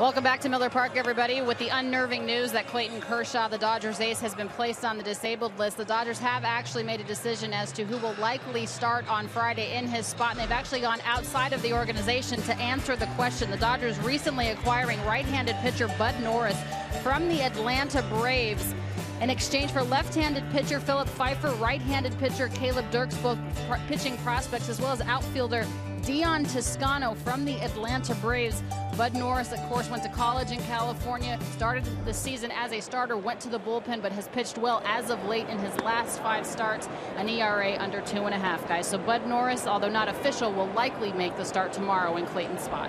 Welcome back to Miller Park, everybody. With the unnerving news that Clayton Kershaw, the Dodgers ace, has been placed on the disabled list, the Dodgers have actually made a decision as to who will likely start on Friday in his spot, and they've actually gone outside of the organization to answer the question. The Dodgers recently acquiring right-handed pitcher Bud Norris from the Atlanta Braves in exchange for left-handed pitcher Philip Pfeifer, right-handed pitcher Caleb Dirks, both pitching prospects, as well as outfielder Dian Toscano from the Atlanta Braves. Bud Norris, of course, went to college in California, started the season as a starter, went to the bullpen, but has pitched well as of late in his last five starts, an ERA under two and a half, guys. So Bud Norris, although not official, will likely make the start tomorrow in Clayton's spot.